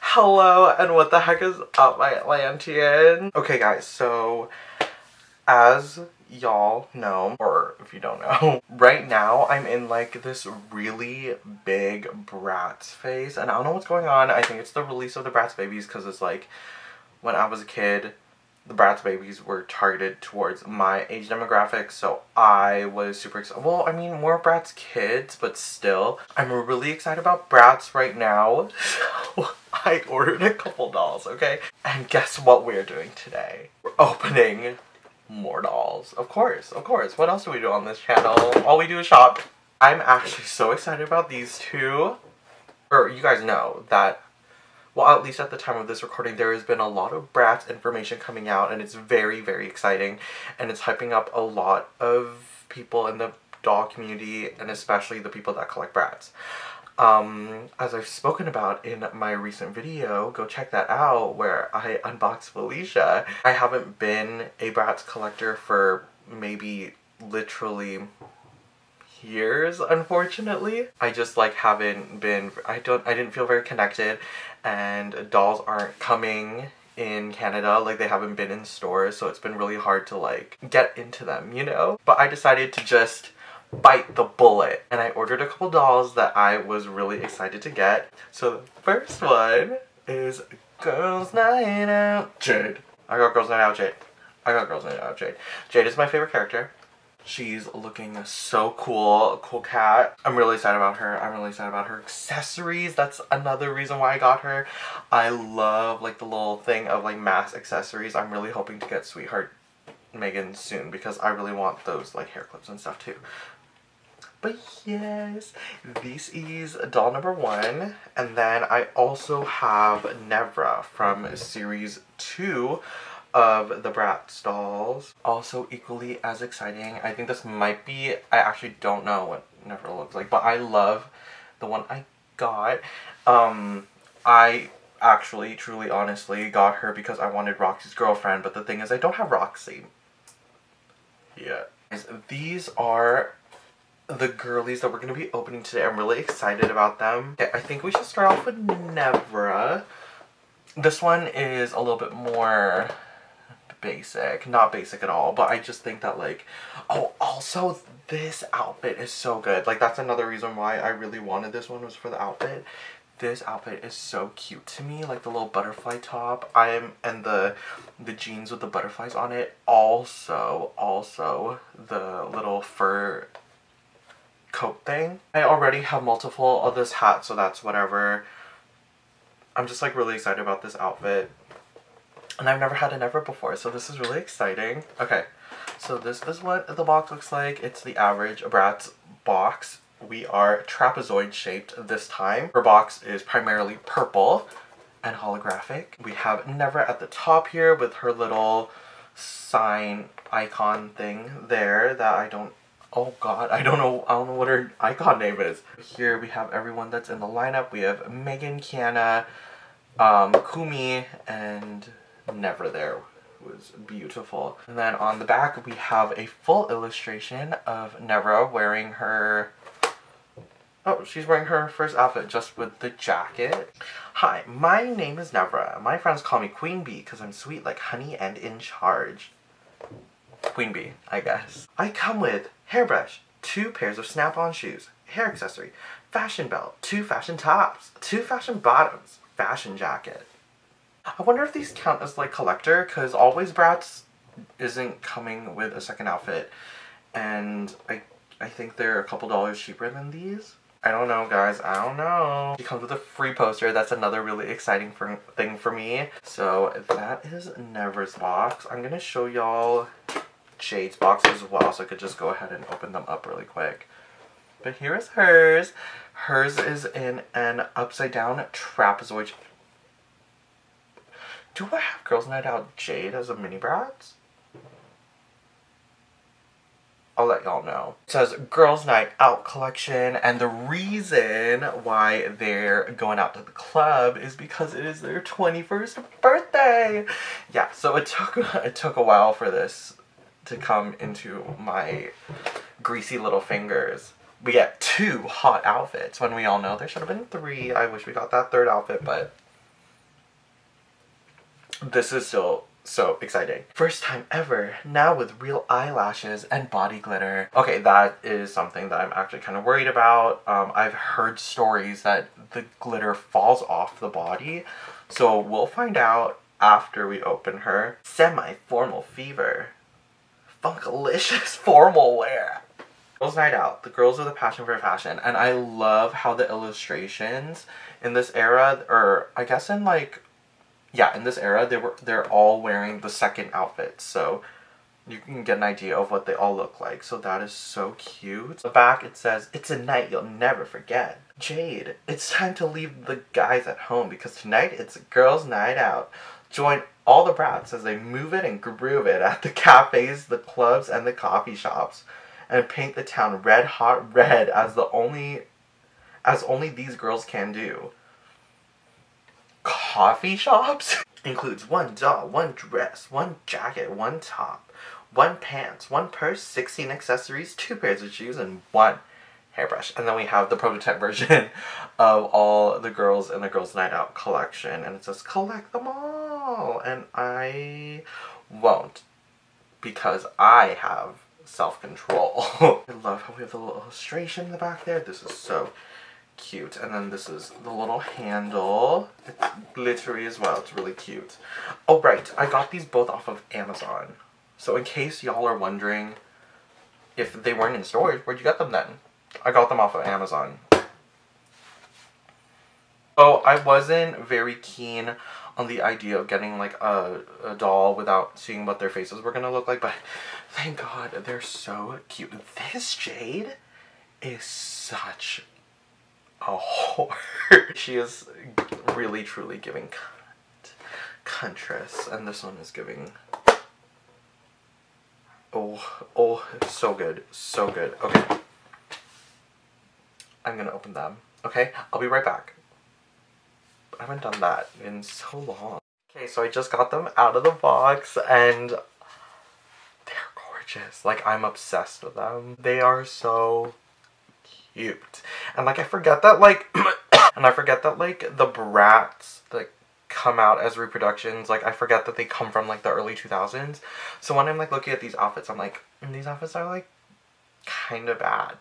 Hello, and what the heck is up, my Atlantean? Okay, guys, so as y'all know, or if you don't know, right now I'm in like this really big Bratz phase, and I don't know what's going on. I think it's the release of the Bratz babies because it's like when I was a kid, the Bratz babies were targeted towards my age demographic, so I was super excited. Well, I mean, more Bratz kids, but still. I'm really excited about Bratz right now. So I ordered a couple dolls, okay? And guess what we're doing today? We're opening more dolls. Of course, of course. What else do we do on this channel? All we do is shop. I'm actually so excited about these two. Or you guys know that well, at least at the time of this recording, there has been a lot of Bratz information coming out, and it's very, very exciting, and it's hyping up a lot of people in the doll community, and especially the people that collect Bratz. Um, as I've spoken about in my recent video, go check that out where I unboxed Felicia. I haven't been a Bratz collector for maybe literally years unfortunately i just like haven't been i don't i didn't feel very connected and dolls aren't coming in Canada, like they haven't been in stores, so it's been really hard to like get into them, you know? But I decided to just bite the bullet and I ordered a couple dolls that I was really excited to get. So the first one is Girls Night Out Jade. I got Girls Night Out Jade. I got Girls Night Out Jade. Jade is my favorite character. She's looking so cool, cool cat. I'm really excited about her. I'm really excited about her accessories. That's another reason why I got her. I love like the little thing of like mass accessories. I'm really hoping to get Sweetheart Meygan soon because I really want those like hair clips and stuff too. But yes, this is doll number one. And then I also have Nevra from series two of the Bratz dolls. Also equally as exciting. I think this might be, I actually don't know what Nevra looks like, but I love the one I got. Um, I actually, truly, honestly got her because I wanted Roxxi's girlfriend, but the thing is I don't have Roxxi. Yeah. These are the girlies that we're going to be opening today. I'm really excited about them. Okay, I think we should start off with Nevra. This one is a little bit more basic. Not basic at all, but I just think that like, oh, also this outfit is so good. Like that's another reason why I really wanted this one was for the outfit. This outfit is so cute to me, like the little butterfly top. I am and the the jeans with the butterflies on it. Also, also the little fur coat thing. I already have multiple of this hat, so that's whatever. I'm just like really excited about this outfit. And I've never had a Nevra before, so this is really exciting. Okay, so this is what the box looks like. It's the average Bratz box. We are trapezoid shaped this time. Her box is primarily purple and holographic. We have Nevra at the top here with her little sign icon thing there that I don't oh god I don't know I don't know what her icon name is. Here we have everyone that's in the lineup. We have Meygan, Kiana, um, Kumi, and Nevra there was beautiful. And then on the back we have a full illustration of Nevra wearing her Oh, she's wearing her first outfit just with the jacket. Hi, my name is Nevra. My friends call me Queen Bee because I'm sweet like honey and in charge. Queen Bee, I guess. I come with hairbrush, two pairs of snap-on shoes, hair accessory, fashion belt, two fashion tops, two fashion bottoms, fashion jacket, I wonder if these count as like collector because Always Bratz isn't coming with a second outfit and I I think they're a couple dollars cheaper than these. I don't know guys, I don't know. She comes with a free poster, that's another really exciting for, thing for me. So that is Nevra's box. I'm gonna show y'all Jade's box as well so I could just go ahead and open them up really quick. But here is hers. Hers is in an upside down trapezoid do I have Girls Night Out Jade as a mini Bratz? I'll let y'all know. It says Girls Night Out collection and the reason why they're going out to the club is because it is their 21st birthday. Yeah, so it took it took a while for this to come into my greasy little fingers. we get two hot outfits when we all know there should have been three. I wish we got that third outfit, but this is still so exciting. First time ever, now with real eyelashes and body glitter. Okay, that is something that I'm actually kind of worried about. Um, I've heard stories that the glitter falls off the body, so we'll find out after we open her. Semi-formal fever. Funkalicious formal wear. Girls Night Out, the girls with a passion for fashion, and I love how the illustrations in this era, or I guess in like yeah, in this era, they were they're all wearing the second outfit, so you can get an idea of what they all look like. So that is so cute. The back it says, "It's a night you'll never forget." Jade, it's time to leave the guys at home because tonight it's a girls' night out. Join all the Bratz as they move it and groove it at the cafes, the clubs, and the coffee shops, and paint the town red hot red as the only as only these girls can do coffee shops includes one doll, one dress, one jacket, one top, one pants, one purse, 16 accessories, two pairs of shoes, and one hairbrush. And then we have the prototype version of all the girls in the Girls Night Out collection. And it says, collect them all. And I won't because I have self-control. I love how we have the little illustration in the back there. This is so cute. And then this is the little handle. It's glittery as well. It's really cute. Oh, right. I got these both off of Amazon. So in case y'all are wondering if they weren't in stores, where'd you get them then? I got them off of Amazon. Oh, I wasn't very keen on the idea of getting like a, a doll without seeing what their faces were gonna look like, but thank God they're so cute. This Jade is such a whore. she is really truly giving cunt, cuntress, and this one is giving. Oh, oh, so good, so good. Okay. I'm gonna open them. Okay, I'll be right back. I haven't done that in so long. Okay, so I just got them out of the box and they're gorgeous. Like, I'm obsessed with them. They are so cute. And like I forget that like and I forget that like the Bratz like come out as reproductions like I forget that they come from like the early 2000s. So when I'm like looking at these outfits I'm like mm, these outfits are like kind of bad.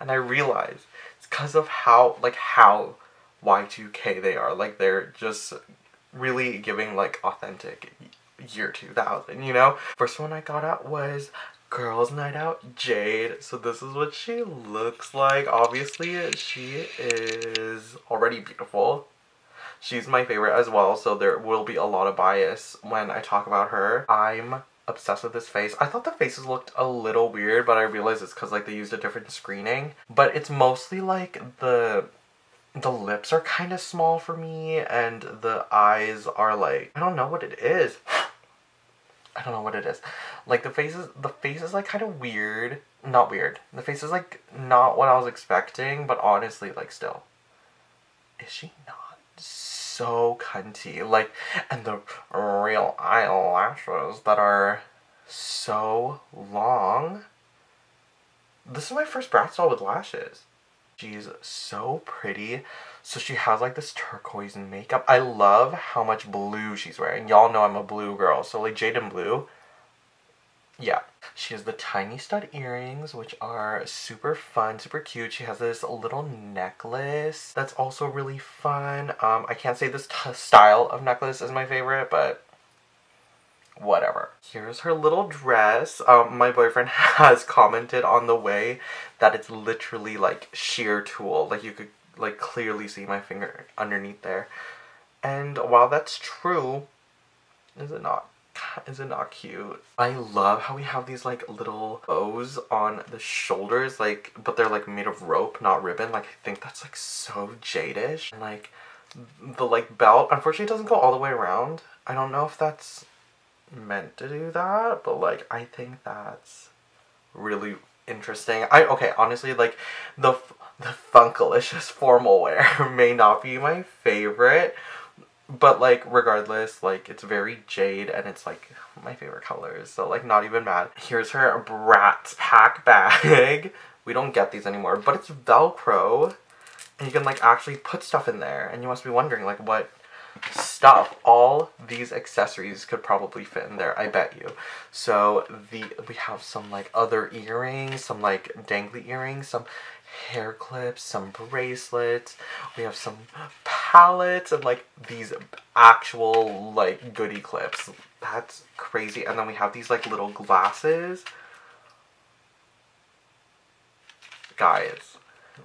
And I realize it's because of how like how Y2K they are. Like they're just really giving like authentic year 2000, you know? First one I got out was girls night out jade. So this is what she looks like. Obviously she is already beautiful. She's my favorite as well so there will be a lot of bias when i talk about her. I'm obsessed with this face. I thought the faces looked a little weird but i realized it's because like they used a different screening. But it's mostly like the the lips are kind of small for me and the eyes are like i don't know what it is I don't know what it is. Like the faces, the face is like kind of weird. Not weird. The face is like not what I was expecting, but honestly, like still, is she not so cunty? Like, and the real eyelashes that are so long. This is my first Bratz doll with lashes. She's so pretty. So she has like this turquoise makeup. I love how much blue she's wearing. Y'all know I'm a blue girl. So like Jade and Blue. Yeah. She has the tiny stud earrings, which are super fun, super cute. She has this little necklace that's also really fun. Um, I can't say this style of necklace is my favorite, but whatever. Here's her little dress. Um, my boyfriend has commented on the way that it's literally like sheer tulle. Like you could like clearly see my finger underneath there. And while that's true, is it not? Is it not cute? I love how we have these like little bows on the shoulders, like, but they're like made of rope, not ribbon. Like, I think that's like so jadish. And like, the like belt, unfortunately doesn't go all the way around. I don't know if that's meant to do that, but like, I think that's really interesting. I, okay, honestly, like, the the Funkalicious formal wear may not be my favorite, but like regardless, like it's very jade and it's like my favorite colors, so like not even mad. Here's her Bratz pack bag. We don't get these anymore, but it's Velcro and you can like actually put stuff in there and you must be wondering like what stuff. All these accessories could probably fit in there i bet you. So the we have some like other earrings some like dangly earrings some hair clips some bracelets. We have some palettes and like these actual like goody clips. That's crazy. And then we have these like little glasses. Guys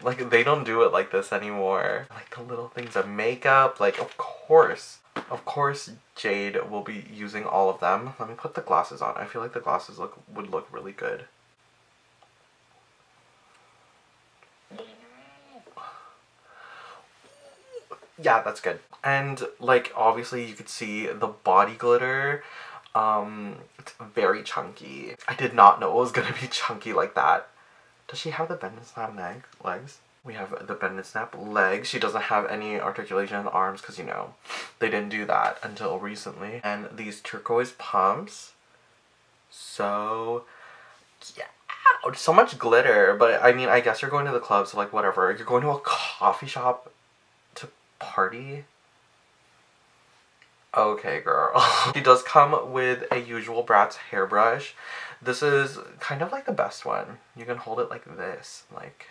like, they don't do it like this anymore. Like, the little things of makeup, like, of course. Of course, Jade will be using all of them. Let me put the glasses on. I feel like the glasses look would look really good. Yeah, that's good. And, like, obviously you could see the body glitter. Um, it's very chunky. I did not know it was gonna be chunky like that. Does she have the bend and snap neck legs? We have the bend and snap legs. She doesn't have any articulation in the arms because, you know, they didn't do that until recently. And these turquoise pumps. So, yeah. So much glitter. But, I mean, I guess you're going to the club, so, like, whatever. You're going to a coffee shop to party? Okay, girl. she does come with a usual Bratz hairbrush. This is kind of like the best one. You can hold it like this, like,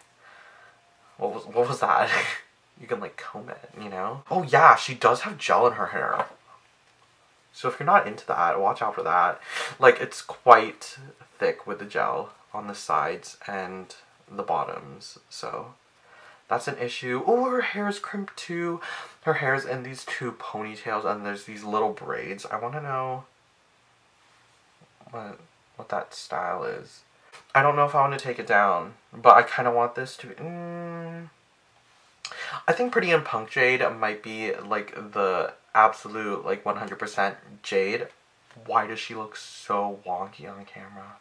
what was, what was that? you can like comb it, you know? Oh yeah, she does have gel in her hair. So if you're not into that, watch out for that. Like, it's quite thick with the gel on the sides and the bottoms, so that's an issue. Oh, her hair is crimped too. Her hair is in these two ponytails and there's these little braids. I want to know what what that style is. I don't know if I want to take it down, but I kind of want this to... Mm, I think Pretty in Punk Jade might be like the absolute like 100% Jade. Why does she look so wonky on camera?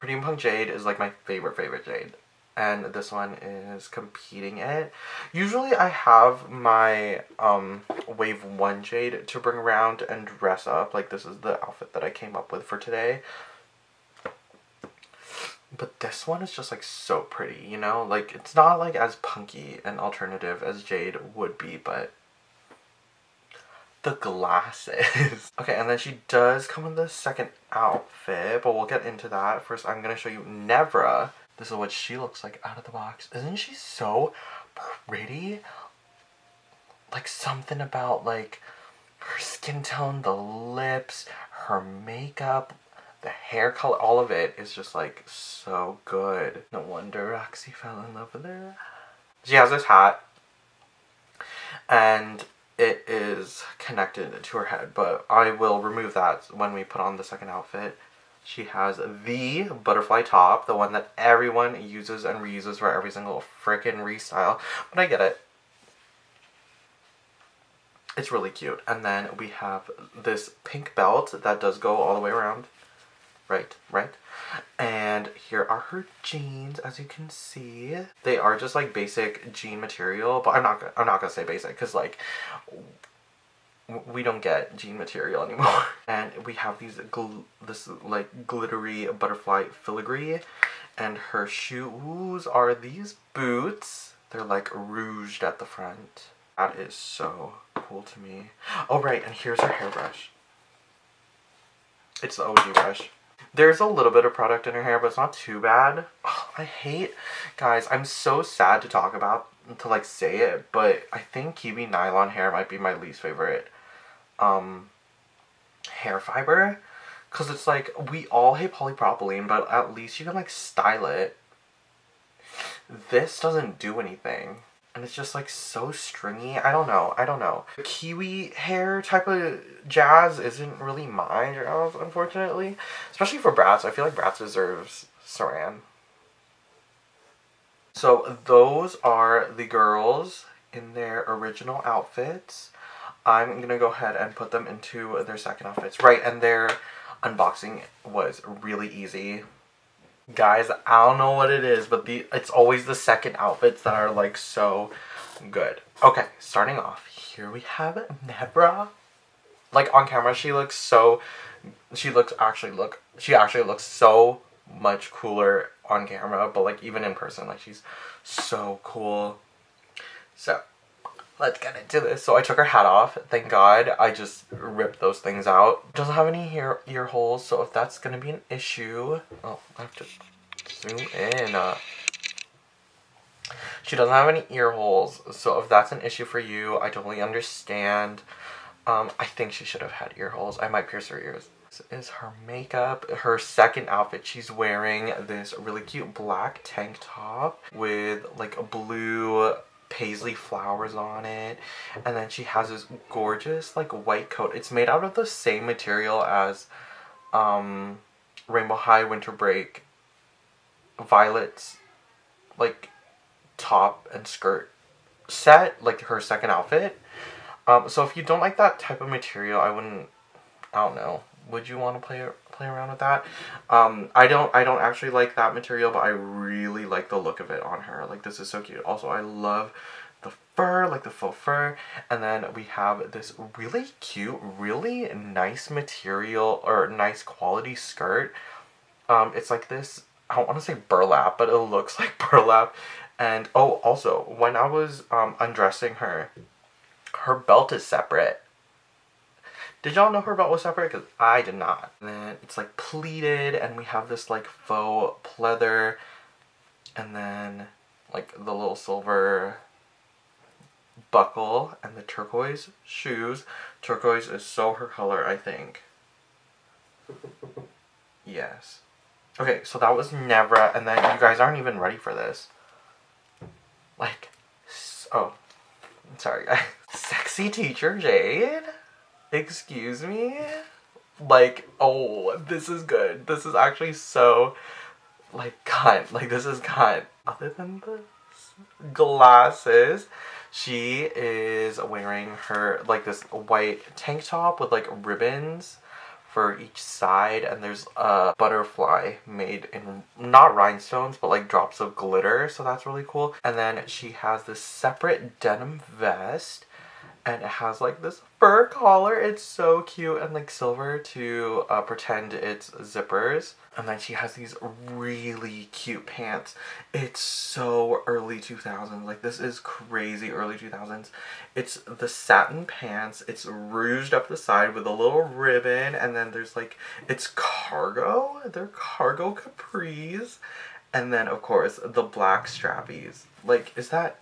Pretty in Punk Jade is like my favorite favorite Jade and this one is competing it. Usually I have my um, Wave 1 Jade to bring around and dress up. Like this is the outfit that I came up with for today. But this one is just like so pretty, you know? Like it's not like as punky and alternative as Jade would be, but the glasses. okay, and then she does come in the second outfit, but we'll get into that. First, I'm going to show you Nevra. This is what she looks like out of the box. Isn't she so pretty? Like something about like her skin tone, the lips, her makeup, the hair color, all of it is just like so good. No wonder Roxxi fell in love with her. She has this hat and it is connected to her head, but I will remove that when we put on the second outfit. She has the butterfly top, the one that everyone uses and reuses for every single freaking restyle. But I get it. It's really cute. And then we have this pink belt that does go all the way around. Right, right. And here are her jeans, as you can see. They are just like basic jean material, but I'm not I'm not gonna say basic because like we don't get jean material anymore. and we have these gl this like glittery butterfly filigree and her shoes are these boots. They're like rouged at the front. That is so cool to me. Oh right, and here's her hairbrush. It's the OG brush. There's a little bit of product in her hair, but it's not too bad. Oh, I hate, guys, I'm so sad to talk about, to like say it, but I think Kiwi nylon hair might be my least favorite um, hair fiber because it's like we all hate polypropylene but at least you can like style it. This doesn't do anything and it's just like so stringy. I don't know I don't know. Kiwi hair type of jazz isn't really my jazz unfortunately especially for Bratz I feel like Bratz deserves Saran. So those are the girls in their original outfits I'm going to go ahead and put them into their second outfits. Right, and their unboxing was really easy. Guys, I don't know what it is, but the it's always the second outfits that are like so good. Okay, starting off, here we have Nevra. Like on camera, she looks so, she looks actually look, she actually looks so much cooler on camera, but like even in person, like she's so cool. So let's get into this. So I took her hat off. Thank God. I just ripped those things out. Doesn't have any ear ear holes, so if that's gonna be an issue, oh, I have to zoom in. Uh, she doesn't have any ear holes, so if that's an issue for you, I totally understand. Um, I think she should have had ear holes. I might pierce her ears. This is her makeup. Her second outfit, she's wearing this really cute black tank top with like a blue paisley flowers on it. And then she has this gorgeous like white coat. It's made out of the same material as um, Rainbow High Winter Break Violet's like top and skirt set, like her second outfit. Um, so if you don't like that type of material, I wouldn't, I don't know, would you want to play play around with that? Um, I don't, I don't actually like that material, but I really like the look of it on her. Like this is so cute. Also, I love the fur, like the faux fur, and then we have this really cute, really nice material or nice quality skirt. Um, it's like this, I don't want to say burlap, but it looks like burlap. And oh, also, when I was um, undressing her, her belt is separate. Did y'all know her belt was separate? Because I did not. And then it's like pleated and we have this like faux pleather and then like the little silver buckle and the turquoise shoes. Turquoise is so her color, I think. Yes. Okay, so that was Nevra, and then you guys aren't even ready for this. Like, oh, sorry guys. Sexy teacher Jade? Excuse me? Like, oh, this is good. This is actually so, like, cunt. Like, this is cunt. Other than the glasses, she is wearing her, like, this white tank top with, like, ribbons for each side and there's a butterfly made in not rhinestones but like drops of glitter so that's really cool and then she has this separate denim vest and it has like this fur collar. It's so cute and like silver to uh, pretend it's zippers. And then she has these really cute pants. It's so early 2000s. Like this is crazy early 2000s. It's the satin pants. It's rouged up the side with a little ribbon. And then there's like, it's cargo. They're cargo capris. And then of course the black strappies. Like is that,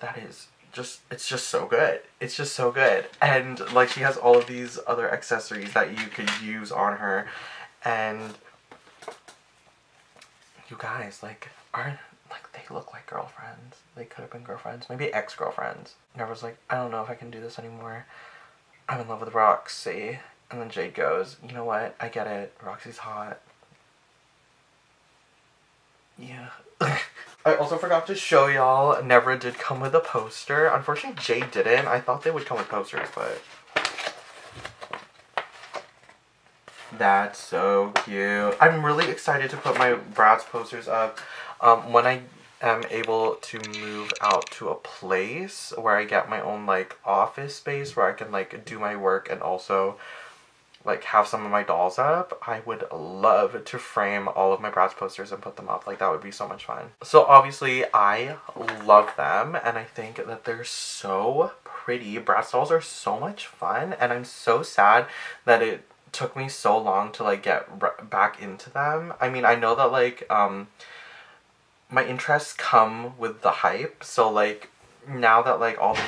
that is just it's just so good. It's just so good. And like she has all of these other accessories that you could use on her and you guys like are like they look like girlfriends. They could have been girlfriends, maybe ex-girlfriends. Nevra's like, I don't know if I can do this anymore. I'm in love with Roxxi. And then Jade goes, you know what? I get it. Roxxi's hot. Yeah. I also forgot to show y'all, Nevra did come with a poster. Unfortunately, Jade didn't. I thought they would come with posters, but... That's so cute. I'm really excited to put my Bratz posters up. Um, when I am able to move out to a place where I get my own, like, office space where I can, like, do my work and also like have some of my dolls up, I would love to frame all of my Bratz posters and put them up. Like that would be so much fun. So obviously I love them and I think that they're so pretty. Bratz dolls are so much fun and I'm so sad that it took me so long to like get back into them. I mean, I know that like um my interests come with the hype. So like now that like all the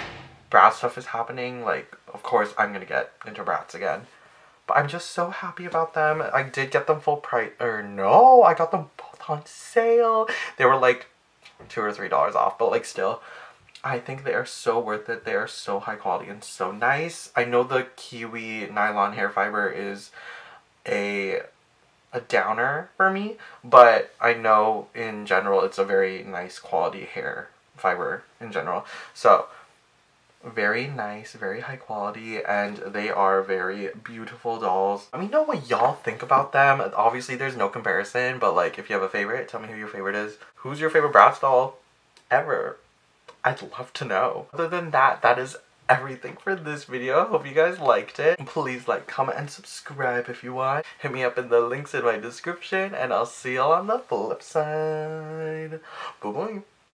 Bratz stuff is happening, like of course I'm gonna get into Bratz again. But I'm just so happy about them. I did get them full price, or no, I got them both on sale. They were like two or three dollars off, but like still, I think they are so worth it. They are so high quality and so nice. I know the Kiwi nylon hair fiber is a a downer for me, but I know in general it's a very nice quality hair fiber in general. So very nice, very high quality, and they are very beautiful dolls. Let me know what y'all think about them. Obviously, there's no comparison, but like, if you have a favorite, tell me who your favorite is. Who's your favorite Bratz doll ever? I'd love to know. Other than that, that is everything for this video. I hope you guys liked it. Please like, comment, and subscribe if you want. Hit me up in the links in my description, and I'll see y'all on the flip side. Bye-bye.